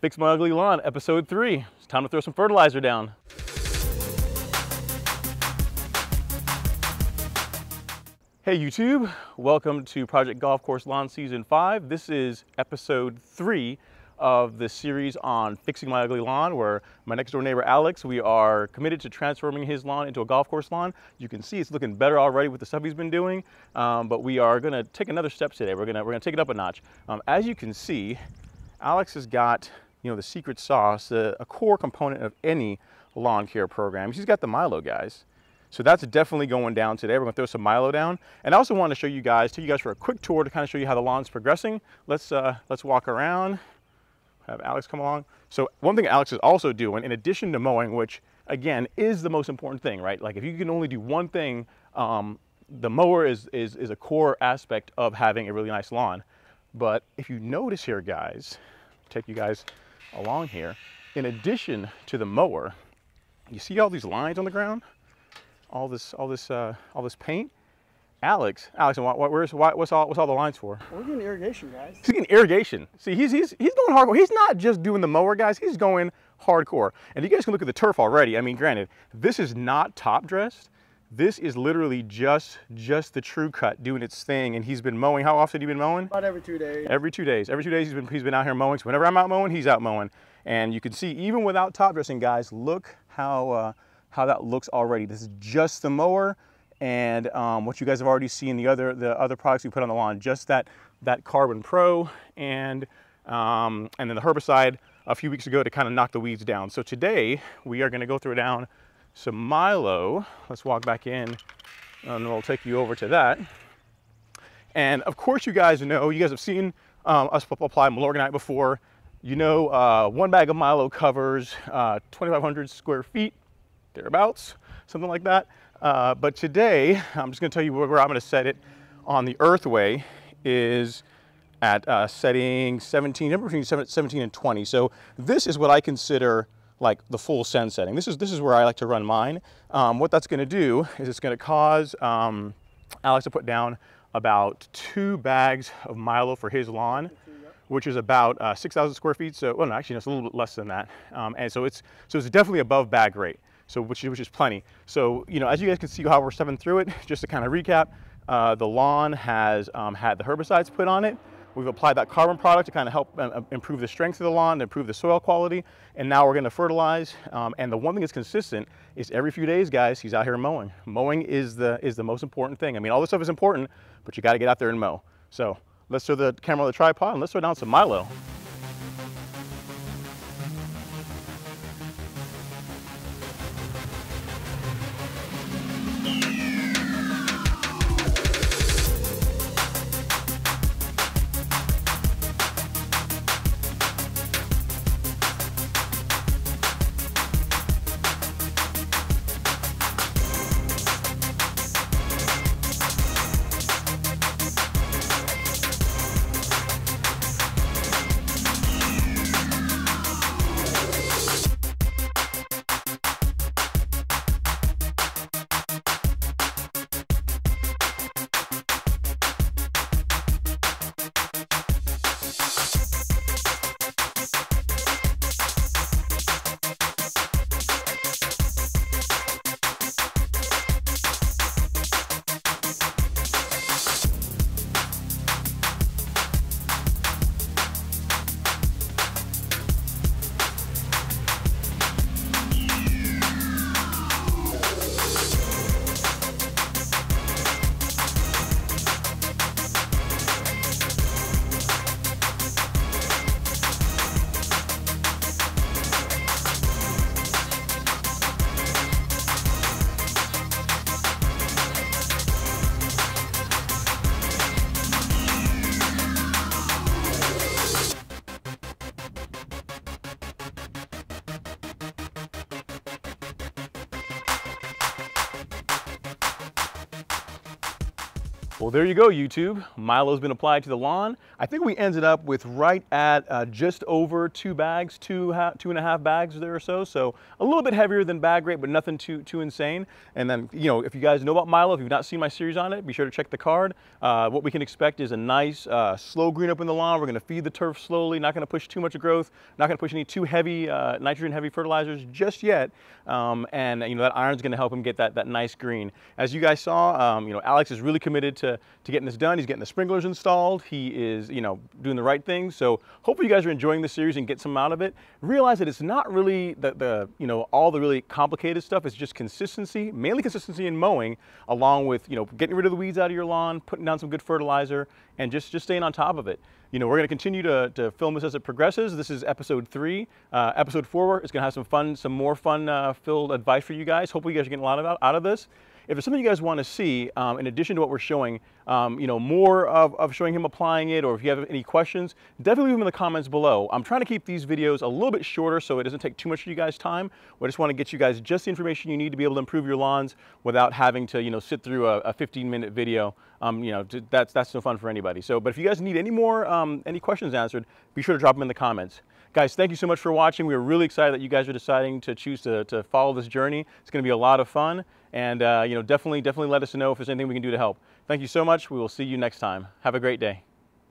Fix My Ugly Lawn, episode three. It's time to throw some fertilizer down. Hey YouTube, welcome to Project Golf Course Lawn Season 5. This is episode 3 of the series on fixing my ugly lawn where my next door neighbor Alex, we are committed to transforming his lawn into a golf course lawn. You can see it's looking better already with the stuff he's been doing, um, but we are gonna take another step today. We're gonna, we're gonna take it up a notch. Um, as you can see, Alex has got you know, the secret sauce, a, a core component of any lawn care program. She's got the Milo guys. So that's definitely going down today. We're gonna throw some Milo down. And I also want to show you guys, take you guys for a quick tour to kind of show you how the lawn's progressing. Let's, uh, let's walk around, have Alex come along. So one thing Alex is also doing, in addition to mowing, which again is the most important thing, right? Like if you can only do one thing, um, the mower is, is, is a core aspect of having a really nice lawn. But if you notice here, guys, take you guys along here. In addition to the mower, you see all these lines on the ground? All this, all this, uh, all this paint? Alex, Alex, and what, where's, what, what's, all, what's all the lines for? We're getting irrigation, guys. He's getting irrigation. See, he's, he's, he's going hardcore. He's not just doing the mower, guys. He's going hardcore. And you guys can look at the turf already. I mean, granted, this is not top dressed. This is literally just just the Tru-Cut doing its thing, and he's been mowing. How often have you been mowing? About every two days. Every two days. Every two days he's been he's been out here mowing. So whenever I'm out mowing, he's out mowing. And you can see even without top dressing, guys, look how uh, how that looks already. This is just the mower, and um, what you guys have already seen the other the other products we put on the lawn. Just that that Carbon Pro and um, and then the herbicide a few weeks ago to kind of knock the weeds down. So today we are going to go through down some Milo. Let's walk back in and we'll take you over to that. And of course you guys know, you guys have seen um, us apply Milorganite before. You know, uh, one bag of Milo covers uh, 2,500 square feet, thereabouts, something like that. Uh, but today, I'm just gonna tell you where I'm gonna set it on the EarthWay is at uh, setting 17, between 17 and 20. So this is what I consider like the full send setting. This is, this is where I like to run mine. Um, what that's gonna do is it's gonna cause um, Alex to put down about two bags of Milo for his lawn, which is about uh, 6,000 square feet. So, well, no, actually, no, it's a little bit less than that. Um, and so it's, so it's definitely above bag rate. So, which, which is plenty. So, you know, as you guys can see how we're stepping through it, just to kind of recap, uh, the lawn has um, had the herbicides put on it. We've applied that carbon product to kind of help uh, uh, improve the strength of the lawn, improve the soil quality, and now we're going to fertilize. Um, and the one thing that's consistent is every few days, guys, he's out here mowing. Mowing is the, is the most important thing. I mean, all this stuff is important, but you got to get out there and mow. So let's throw the camera on the tripod and let's throw down some Milo. Well, there you go, YouTube. Milo's been applied to the lawn. I think we ended up with right at uh, just over two bags, two, two and a half bags there or so. So a little bit heavier than bag rate, but nothing too, too insane. And then, you know, if you guys know about Milo, if you've not seen my series on it, be sure to check the card. Uh, what we can expect is a nice uh, slow green up in the lawn. We're gonna feed the turf slowly, not gonna push too much growth, not gonna push any too heavy, uh, nitrogen heavy fertilizers just yet. Um, and, you know, that iron's gonna help him get that, that nice green. As you guys saw, um, you know, Alex is really committed to to, getting this done. He's getting the sprinklers installed. He is, you know, doing the right thing. So hopefully you guys are enjoying the series and get some out of it. Realize that it's not really the, the, you know, all the really complicated stuff. It's just consistency, mainly consistency in mowing, along with, you know, getting rid of the weeds out of your lawn, putting down some good fertilizer, and just, just staying on top of it. You know, we're going to continue to, to film this as it progresses. This is episode three. Uh, episode four is going to have some fun, some more fun uh, filled advice for you guys. Hopefully you guys are getting a lot of out of this. If there's something you guys want to see, um, in addition to what we're showing, um, you know, more of, of showing him applying it, or if you have any questions, definitely leave them in the comments below. I'm trying to keep these videos a little bit shorter so it doesn't take too much of you guys' time. I just want to get you guys just the information you need to be able to improve your lawns without having to, you know, sit through a, a 15 minute video. Um, you know, that's, that's no fun for anybody. So, but if you guys need any more, um, any questions answered, be sure to drop them in the comments. Guys, thank you so much for watching. We are really excited that you guys are deciding to choose to, to follow this journey. It's going to be a lot of fun. And, uh, you know, definitely, definitely let us know if there's anything we can do to help. Thank you so much. We will see you next time. Have a great day.